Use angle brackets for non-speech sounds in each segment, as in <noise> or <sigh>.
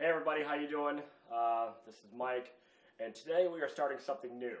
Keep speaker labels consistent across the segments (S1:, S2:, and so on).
S1: Hey everybody, how you doing? Uh, this is Mike, and today we are starting something new.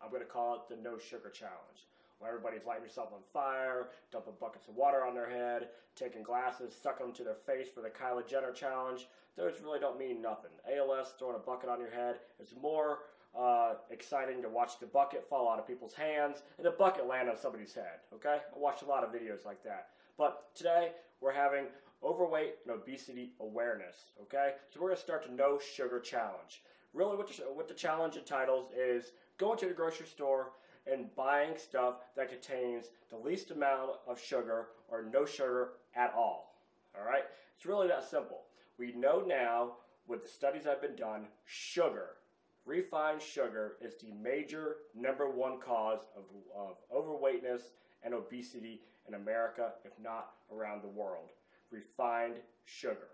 S1: I'm going to call it the No Sugar Challenge, where everybody's lighting yourself on fire, dumping buckets of water on their head, taking glasses, sucking them to their face for the Kylie Jenner Challenge. Those really don't mean nothing. ALS, throwing a bucket on your head, is more uh, exciting to watch the bucket fall out of people's hands and the bucket land on somebody's head. Okay, I watched a lot of videos like that. But today we're having overweight and obesity awareness. Okay, so we're gonna start the No Sugar Challenge. Really, what the, what the challenge entitles is going to the grocery store and buying stuff that contains the least amount of sugar or no sugar at all. All right, it's really that simple. We know now with the studies that have been done, sugar refined sugar is the major number one cause of, of overweightness and obesity in America, if not around the world. Refined sugar.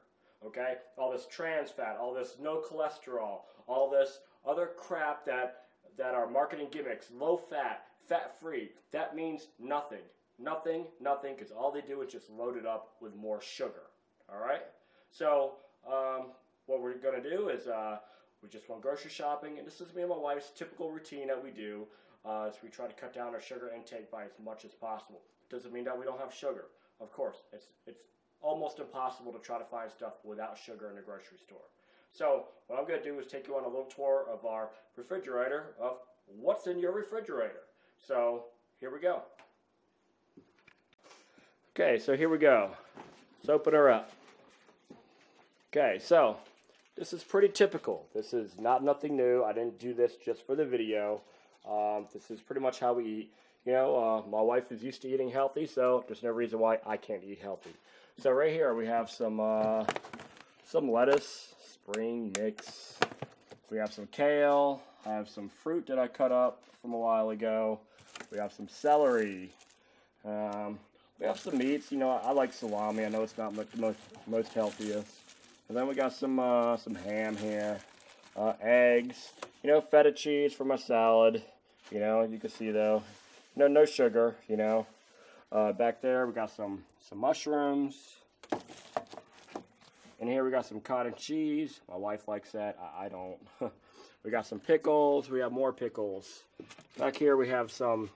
S1: Okay? All this trans fat, all this no cholesterol, all this other crap that, that are marketing gimmicks, low fat, fat free, that means nothing. Nothing, nothing, because all they do is just load it up with more sugar. All right? So, um, what we're going to do is uh, we just went grocery shopping, and this is me and my wife's typical routine that we do. Uh, so we try to cut down our sugar intake by as much as possible. Doesn't mean that we don't have sugar. Of course, it's it's almost impossible to try to find stuff without sugar in a grocery store. So what I'm going to do is take you on a little tour of our refrigerator of what's in your refrigerator. So here we go. Okay, so here we go. Let's open her up. Okay, so this is pretty typical. This is not nothing new. I didn't do this just for the video. Um, this is pretty much how we eat. You know, uh, my wife is used to eating healthy, so there's no reason why I can't eat healthy. So right here we have some uh, some lettuce, spring mix. We have some kale. I have some fruit that I cut up from a while ago. We have some celery. Um, we have some meats. You know, I like salami. I know it's not the most most healthiest. And then we got some uh, some ham here, uh, eggs, you know, feta cheese for my salad. You know, you can see though, no no sugar. You know, uh, back there we got some some mushrooms. And here we got some cottage cheese. My wife likes that. I, I don't. <laughs> we got some pickles. We have more pickles. Back here we have some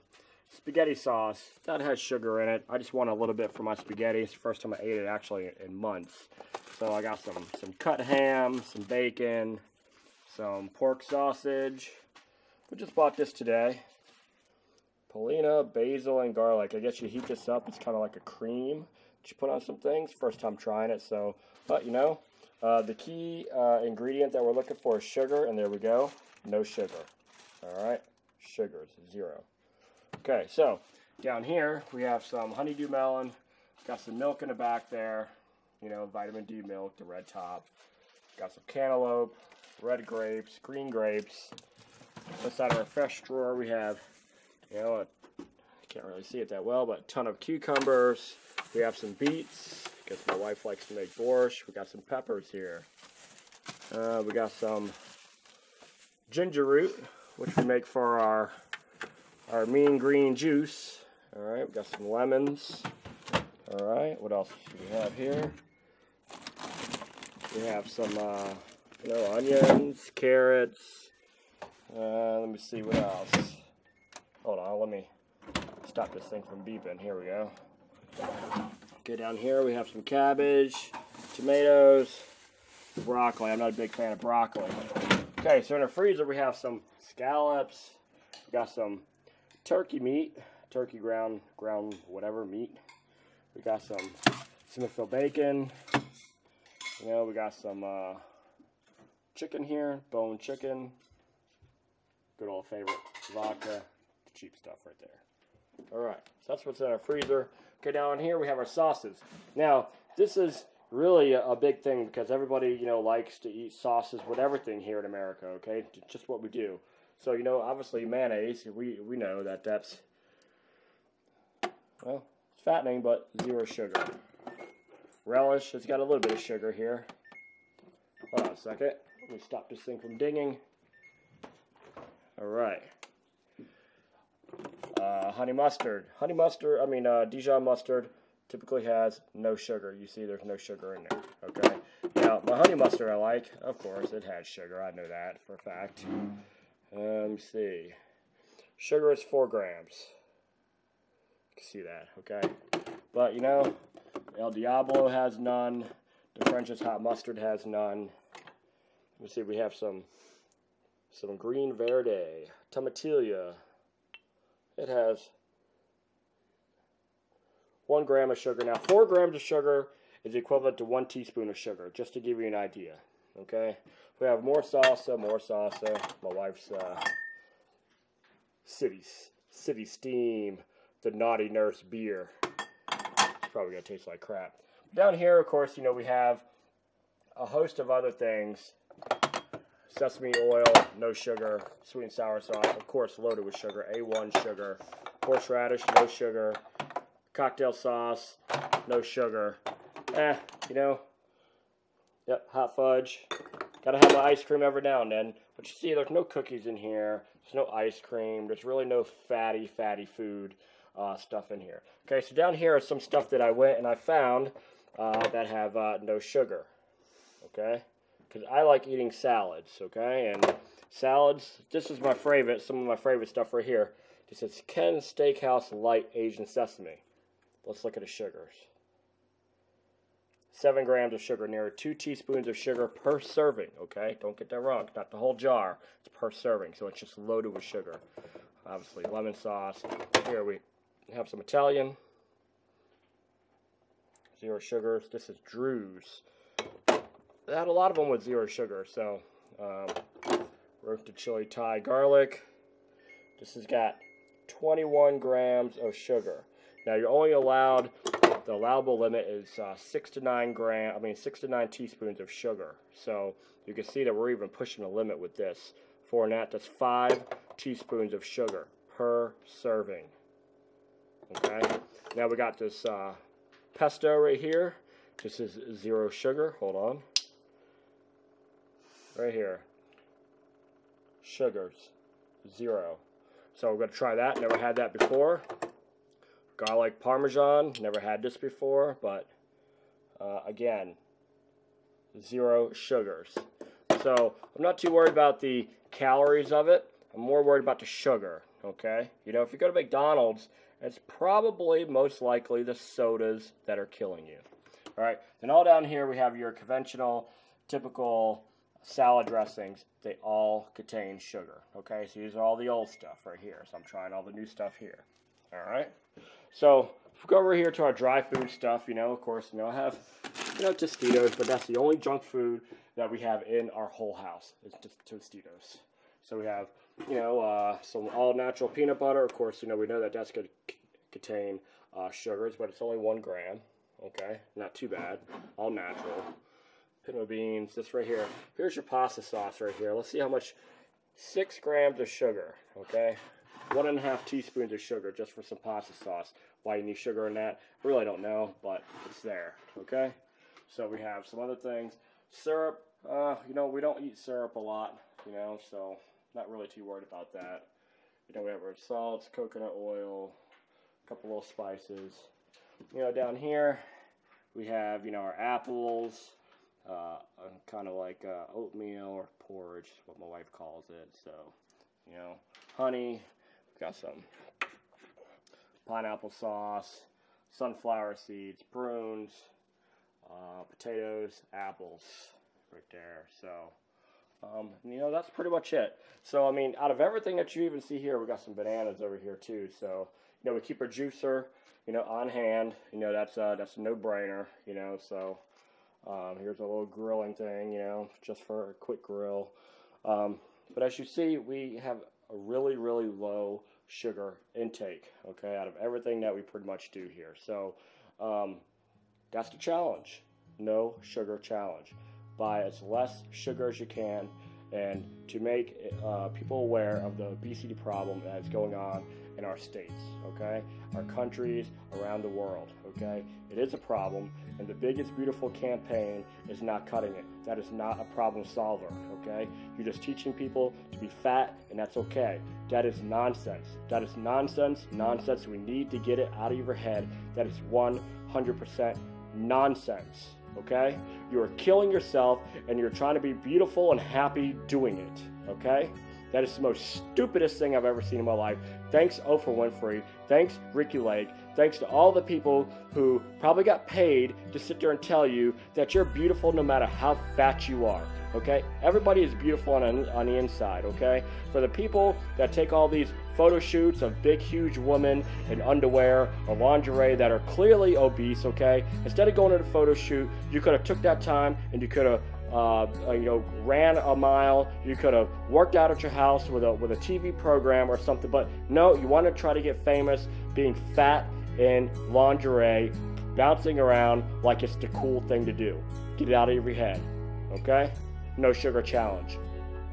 S1: spaghetti sauce. That has sugar in it. I just want a little bit for my spaghetti. It's the first time I ate it actually in months. So I got some, some cut ham, some bacon, some pork sausage. We just bought this today. Polina, basil, and garlic. I guess you heat this up. It's kind of like a cream that you put on some things. First time trying it, so, but you know, uh, the key uh, ingredient that we're looking for is sugar, and there we go. No sugar. All right, sugar is zero. Okay, so down here we have some honeydew melon. Got some milk in the back there you know, vitamin D milk, the red top. Got some cantaloupe, red grapes, green grapes. Inside our fresh drawer, we have, you know, I can't really see it that well, but a ton of cucumbers. We have some beets, because my wife likes to make borscht. We got some peppers here. Uh, we got some ginger root, which we make for our our mean green juice. All right, we got some lemons. All right, what else do we have here? We have some, uh, you know, onions, carrots. Uh, let me see what else. Hold on, let me stop this thing from beeping. Here we go. Okay, down here we have some cabbage, tomatoes, broccoli. I'm not a big fan of broccoli. Okay, so in our freezer we have some scallops. We got some turkey meat, turkey ground, ground whatever meat. We got some Smithfield bacon, you know, we got some uh, chicken here, bone chicken. Good old favorite vodka, cheap stuff right there. All right, so that's what's in our freezer. Okay, down here we have our sauces. Now, this is really a, big thing because everybody, you know, likes to eat sauces with everything here in America, okay? Just what we do. So, you know, obviously mayonnaise, we, we know that that's, well, it's fattening, but zero sugar relish. It's got a little bit of sugar here. Hold on a second. Let me stop this thing from dinging. All right. Uh, honey mustard. Honey mustard, I mean uh, Dijon mustard typically has no sugar. You see there's no sugar in there, okay? Now, my honey mustard I like, of course, it has sugar. I know that for a fact. Let me see. Sugar is 4 grams. You can see that, okay? But, you know, El Diablo has none. The French's Hot Mustard has none. Let me see, we have some some Green Verde, Tomatillo. It has one gram of sugar. Now, four grams of sugar is equivalent to one teaspoon of sugar, just to give you an idea. Okay? We have more salsa, more salsa. My wife's uh, City, City Steam, the Naughty Nurse beer. It's probably to taste like crap. Down here, of course, you know, we have a host of other things. Sesame oil, no sugar, sweet and sour sauce, of course, loaded with sugar, A1 sugar, horseradish, no sugar, cocktail sauce, no sugar. Eh, you know, yep, hot fudge. Gotta have my ice cream every now and then. But you see, there's no cookies in here. There's no ice cream. There's really no fatty, fatty food uh, stuff in here. Okay, so down here is some stuff that I went and I found uh, that have uh, no sugar. Okay, because I like eating salads. Okay, and salads. This is my favorite. Some of my favorite stuff right here. This is Ken Steakhouse Light Asian Sesame. Let's look at the sugars. 7 grams of sugar, near 2 teaspoons of sugar per serving, okay? Don't get that wrong. Not the whole jar. It's per serving, so it's just loaded with sugar. Obviously, lemon sauce. Here we have some Italian. Zero sugars. This is Drew's. Had a lot of them with zero sugar, so um, roasted chili Thai garlic. This has got 21 grams of sugar. Now you're only allowed, the allowable limit is uh, six to nine gram, I mean six to nine teaspoons of sugar. So you can see that we're even pushing the limit with this. For that, that's five teaspoons of sugar per serving. Okay, now we got this uh, pesto right here. This is zero sugar. Hold on. Right here. Sugars, zero. So we're going to try that. Never had that before garlic parmesan. Never had this before, but uh, again, zero sugars. So I'm not too worried about the calories of it. I'm more worried about the sugar. Okay, you know, if you go to McDonald's, it's probably most likely the sodas that are killing you. All right, then all down here we have your conventional, typical salad dressings. They all contain sugar. Okay, so these are all the old stuff right here. So I'm trying all the new stuff here. All right. So if we go over here to our dry food stuff, you know, of course, you know, I have, you know, Tostitos, but that's the only junk food that we have in our whole house is Tostitos. So we have, you know, uh, some all-natural peanut butter. Of course, you know, we know that that's going to contain uh, sugars, but it's only one gram. Okay, not too bad. All natural. Pinto beans, this right here. Here's your pasta sauce right here. Let's see how much. Six grams of sugar. Okay, one and a half teaspoons of sugar just for some pasta sauce. Why you need sugar in that, I really don't know, but it's there, okay? So we have some other things. Syrup, uh, you know, we don't eat syrup a lot, you know, so not really too worried about that. You know, we have our salts, coconut oil, a couple little spices. You know, down here, we have, you know, our apples, kind of like uh, oatmeal or porridge, what my wife calls it. So, you know, honey, Got some pineapple sauce, sunflower seeds, prunes, uh, potatoes, apples, right there. So, um, you know, that's pretty much it. So, I mean, out of everything that you even see here, we got some bananas over here too. So, you know, we keep our juicer, you know, on hand. You know, that's uh, that's a no-brainer. You know, so um, here's a little grilling thing. You know, just for a quick grill. Um, but as you see, we have a really, really low sugar intake, okay, out of everything that we pretty much do here. So um, that's the challenge. No sugar challenge. Buy as less sugar as you can and to make uh, people aware of the obesity problem that is going on in our states, okay? Our countries around the world, okay? It is a problem, and the biggest beautiful campaign is not cutting it. That is not a problem solver, okay? You're just teaching people to be fat, and that's okay. That is nonsense. That is nonsense, nonsense. We need to get it out of your head. That is 100% nonsense, okay? You are killing yourself and you're trying to be beautiful and happy doing it, okay? That is the most stupidest thing I've ever seen in my life. Thanks, Oprah Winfrey. Thanks, Ricki Lake. Thanks to all the people who probably got paid to sit there and tell you that you're beautiful no matter how fat you are. Okay? Everybody is beautiful on, on the inside, okay? For the people that take all these photo shoots of big, huge women in underwear or lingerie that are clearly obese, okay? Instead of going to the photo shoot, you could have took that time and you could have uh, you know, ran a mile. You could have worked out at your house with a with a TV program or something. But no, you want to try to get famous being fat in lingerie, bouncing around like it's the cool thing to do. Get it out of your head, okay? No sugar challenge.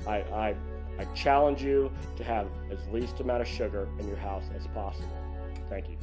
S1: I I I challenge you to have as least amount of sugar in your house as possible. Thank you.